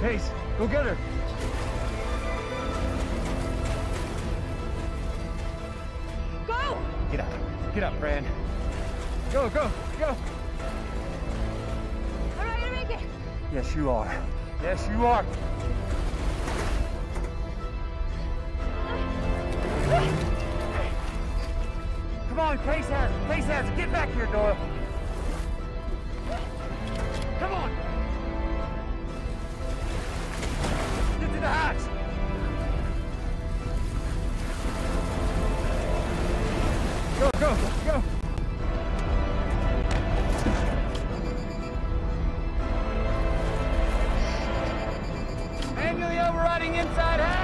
Case, go get her. Go! Get up. Get up, Brand. Go, go, go. I'm not gonna make it. Yes, you are. Yes, you are. Come on, Case has it. Case has it. Get back here, Doyle. Go, go. Manually overriding inside hatch.